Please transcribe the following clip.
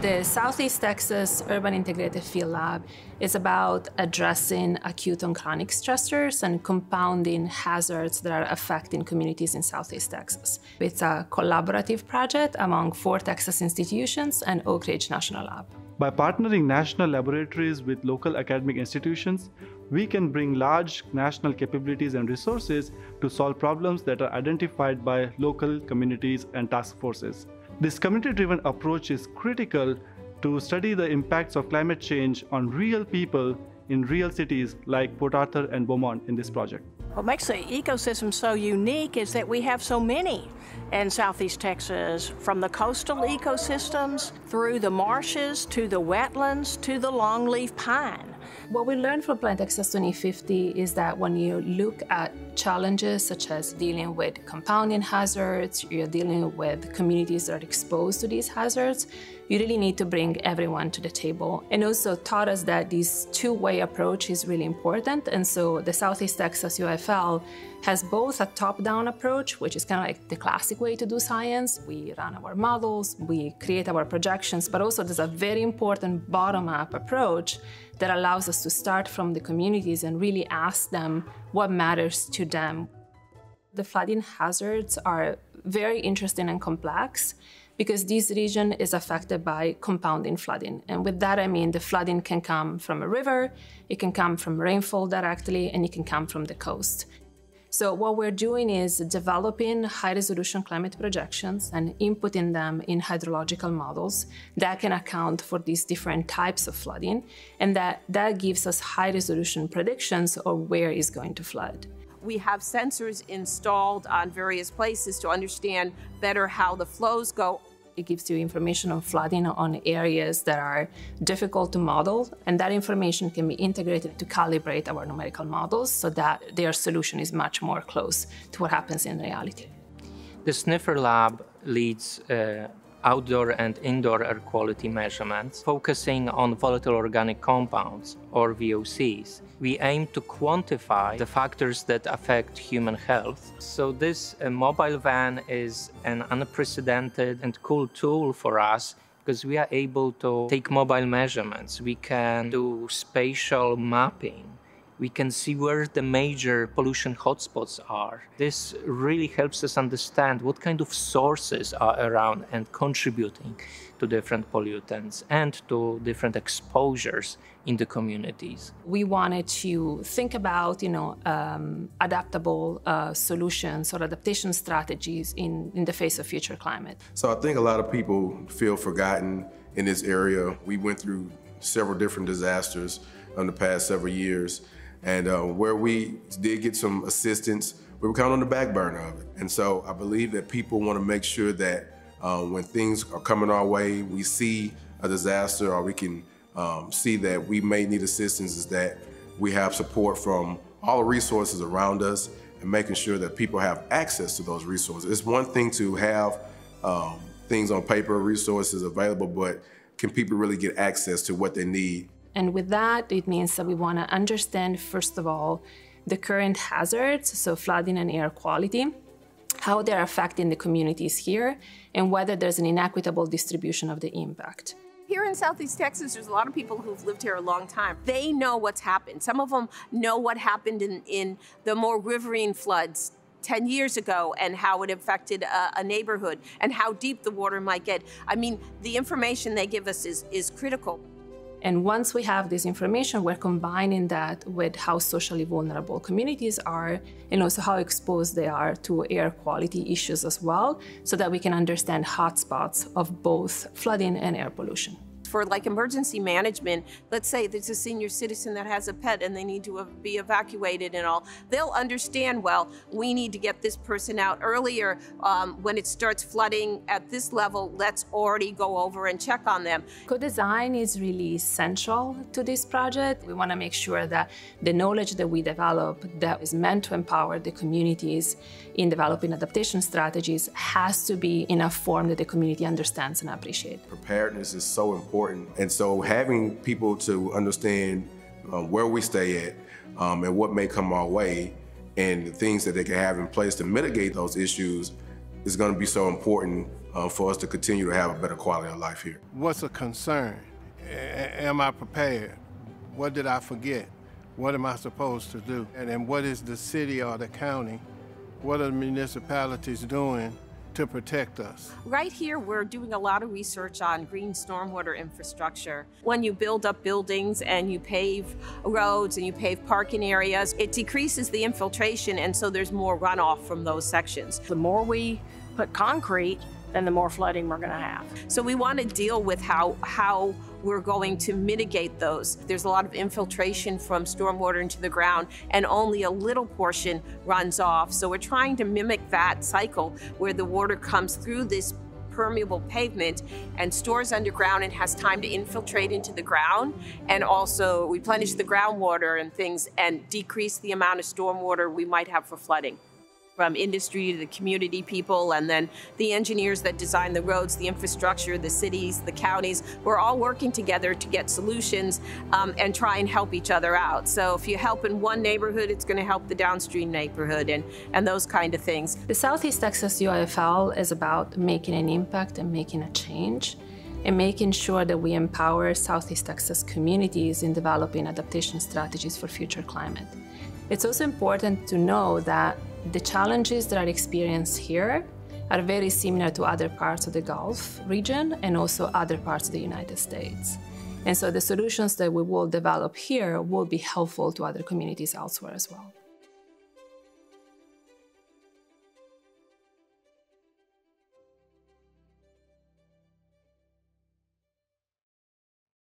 The Southeast Texas Urban Integrated Field Lab is about addressing acute and chronic stressors and compounding hazards that are affecting communities in Southeast Texas. It's a collaborative project among four Texas institutions and Oak Ridge National Lab. By partnering national laboratories with local academic institutions, we can bring large national capabilities and resources to solve problems that are identified by local communities and task forces. This community-driven approach is critical to study the impacts of climate change on real people in real cities like Port Arthur and Beaumont in this project. What makes the ecosystem so unique is that we have so many in Southeast Texas, from the coastal ecosystems through the marshes to the wetlands to the longleaf pine. What we learned from Planet Texas 2050 is that when you look at challenges such as dealing with compounding hazards, you're dealing with communities that are exposed to these hazards, you really need to bring everyone to the table. And also taught us that this two-way approach is really important. And so the Southeast Texas UIFL has both a top-down approach, which is kind of like the classic way to do science. We run our models, we create our projections, but also there's a very important bottom-up approach that allows us to start from the communities and really ask them what matters to them. The flooding hazards are very interesting and complex because this region is affected by compounding flooding. And with that, I mean the flooding can come from a river, it can come from rainfall directly, and it can come from the coast. So what we're doing is developing high-resolution climate projections and inputting them in hydrological models that can account for these different types of flooding, and that, that gives us high-resolution predictions of where is going to flood. We have sensors installed on various places to understand better how the flows go it gives you information on flooding on areas that are difficult to model, and that information can be integrated to calibrate our numerical models so that their solution is much more close to what happens in reality. The Sniffer Lab leads uh, outdoor and indoor air quality measurements, focusing on volatile organic compounds, or VOCs. We aim to quantify the factors that affect human health. So this uh, mobile van is an unprecedented and cool tool for us because we are able to take mobile measurements. We can do spatial mapping we can see where the major pollution hotspots are. This really helps us understand what kind of sources are around and contributing to different pollutants and to different exposures in the communities. We wanted to think about, you know, um, adaptable uh, solutions or adaptation strategies in, in the face of future climate. So I think a lot of people feel forgotten in this area. We went through several different disasters in the past several years. And uh, where we did get some assistance, we were kind of on the back burner of it. And so I believe that people want to make sure that uh, when things are coming our way, we see a disaster or we can um, see that we may need assistance is that we have support from all the resources around us and making sure that people have access to those resources. It's one thing to have um, things on paper, resources available, but can people really get access to what they need and with that, it means that we want to understand, first of all, the current hazards, so flooding and air quality, how they're affecting the communities here, and whether there's an inequitable distribution of the impact. Here in Southeast Texas, there's a lot of people who've lived here a long time. They know what's happened. Some of them know what happened in, in the more riverine floods 10 years ago and how it affected a, a, neighborhood and how deep the water might get. I mean, the information they give us is, is critical. And once we have this information, we're combining that with how socially vulnerable communities are and also how exposed they are to air quality issues as well, so that we can understand hotspots of both flooding and air pollution for like emergency management, let's say there's a senior citizen that has a pet and they need to be evacuated and all, they'll understand, well, we need to get this person out earlier. Um, when it starts flooding at this level, let's already go over and check on them. Co-design is really essential to this project. We want to make sure that the knowledge that we develop that is meant to empower the communities in developing adaptation strategies has to be in a form that the community understands and appreciates. Preparedness is so important important. And so having people to understand um, where we stay at um, and what may come our way and the things that they can have in place to mitigate those issues is going to be so important uh, for us to continue to have a better quality of life here. What's a concern? A am I prepared? What did I forget? What am I supposed to do? And what is the city or the county? What are the municipalities doing to protect us. Right here, we're doing a lot of research on green stormwater infrastructure. When you build up buildings and you pave roads and you pave parking areas, it decreases the infiltration and so there's more runoff from those sections. The more we put concrete, then the more flooding we're going to have. So we want to deal with how how we're going to mitigate those. There's a lot of infiltration from stormwater into the ground and only a little portion runs off. So we're trying to mimic that cycle where the water comes through this permeable pavement and stores underground and has time to infiltrate into the ground and also replenish the groundwater and things and decrease the amount of stormwater we might have for flooding from industry to the community people, and then the engineers that design the roads, the infrastructure, the cities, the counties. We're all working together to get solutions um, and try and help each other out. So if you help in one neighborhood, it's going to help the downstream neighborhood and, and those kind of things. The Southeast Texas UIFL is about making an impact and making a change and making sure that we empower Southeast Texas communities in developing adaptation strategies for future climate. It's also important to know that the challenges that are experienced here are very similar to other parts of the Gulf region and also other parts of the United States. And so the solutions that we will develop here will be helpful to other communities elsewhere as well.